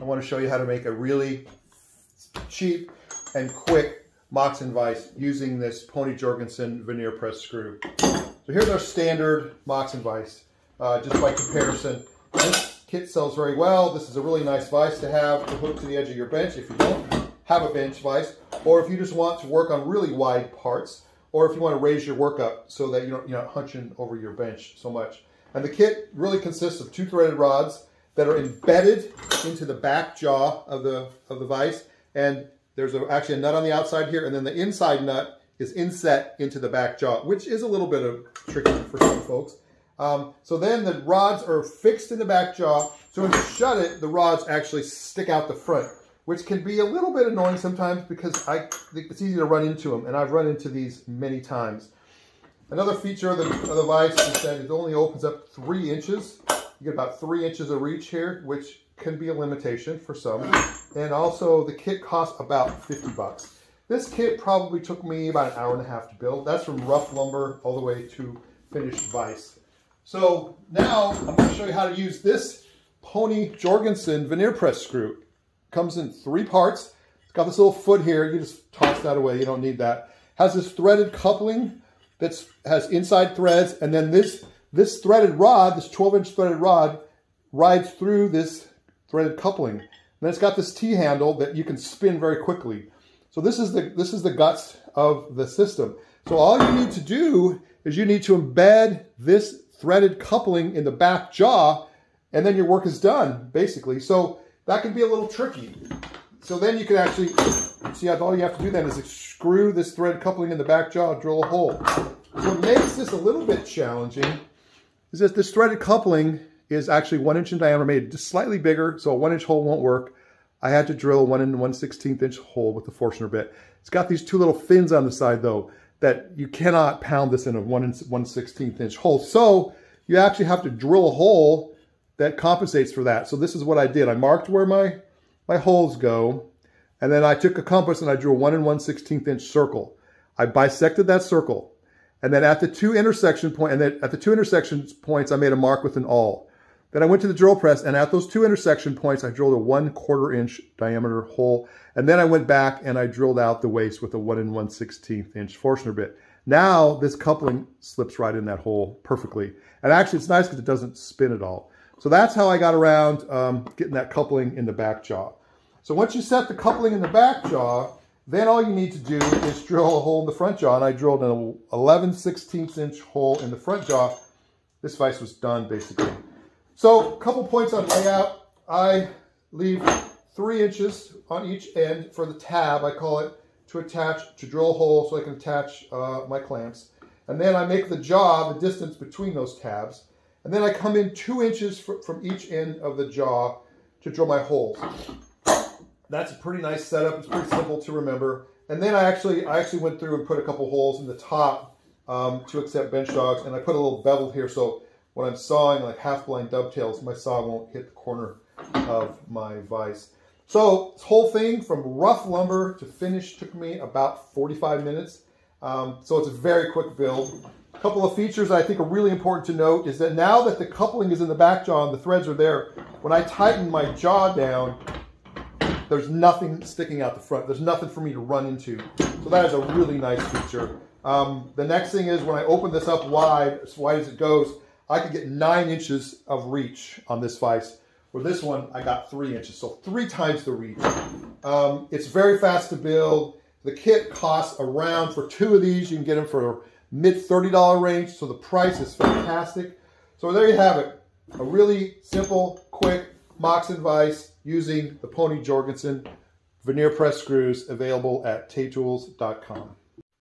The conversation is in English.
I want to show you how to make a really cheap and quick Moxon vise using this Pony Jorgensen veneer press screw. So here's our standard Moxon vise, uh, just by comparison. This kit sells very well. This is a really nice vise to have to hook to the edge of your bench if you don't have a bench vise, or if you just want to work on really wide parts, or if you want to raise your work up so that you don't, you're not hunching over your bench so much. And the kit really consists of two threaded rods that are embedded into the back jaw of the, of the vise. And there's a, actually a nut on the outside here, and then the inside nut is inset into the back jaw, which is a little bit of tricky for some folks. Um, so then the rods are fixed in the back jaw. So when you shut it, the rods actually stick out the front, which can be a little bit annoying sometimes because I think it's easy to run into them, and I've run into these many times. Another feature of the, of the vise is that it only opens up three inches. You get about three inches of reach here, which can be a limitation for some. And also the kit costs about 50 bucks. This kit probably took me about an hour and a half to build. That's from rough lumber all the way to finished vise. So now I'm going to show you how to use this Pony Jorgensen veneer press screw. Comes in three parts. It's got this little foot here. You just toss that away. You don't need that. Has this threaded coupling that has inside threads, and then this this threaded rod, this 12 inch threaded rod, rides through this threaded coupling. And then it's got this T handle that you can spin very quickly. So this is the this is the guts of the system. So all you need to do is you need to embed this threaded coupling in the back jaw, and then your work is done, basically. So that can be a little tricky. So then you can actually see all you have to do then is screw this thread coupling in the back jaw, drill a hole. So What makes this a little bit challenging is that this threaded coupling is actually one inch in diameter, made just slightly bigger, so a one inch hole won't work. I had to drill a one and one sixteenth inch hole with the Forstner bit. It's got these two little fins on the side though, that you cannot pound this in a one and one sixteenth inch hole. So you actually have to drill a hole that compensates for that. So this is what I did. I marked where my, my holes go, and then I took a compass and I drew a one and one sixteenth inch circle. I bisected that circle. And then at the two intersection point, and then at the two intersection points, I made a mark with an awl. Then I went to the drill press, and at those two intersection points, I drilled a one quarter inch diameter hole. And then I went back and I drilled out the waste with a one and one sixteenth inch Forstner bit. Now this coupling slips right in that hole perfectly. And actually it's nice because it doesn't spin at all. So that's how I got around um, getting that coupling in the back jaw. So once you set the coupling in the back jaw, then all you need to do is drill a hole in the front jaw. And I drilled an 11 16 inch hole in the front jaw. This vise was done basically. So a couple points on layout. I leave three inches on each end for the tab, I call it, to attach, to drill a hole so I can attach uh, my clamps. And then I make the jaw, the distance between those tabs. And then I come in two inches from each end of the jaw to drill my holes. That's a pretty nice setup. It's pretty simple to remember. And then I actually I actually went through and put a couple holes in the top um, to accept bench dogs, and I put a little bevel here so when I'm sawing like half blind dovetails, my saw won't hit the corner of my vise. So this whole thing from rough lumber to finish took me about 45 minutes. Um, so it's a very quick build. A couple of features I think are really important to note is that now that the coupling is in the back jaw and the threads are there, when I tighten my jaw down, there's nothing sticking out the front. There's nothing for me to run into. So that is a really nice feature. Um, the next thing is when I open this up wide, as wide as it goes, I could get nine inches of reach on this vise. For this one, I got three inches, so three times the reach. Um, it's very fast to build. The kit costs around, for two of these, you can get them for mid $30 range, so the price is fantastic. So there you have it. A really simple, quick Moxon vise using the Pony Jorgensen veneer press screws available at taytools.com.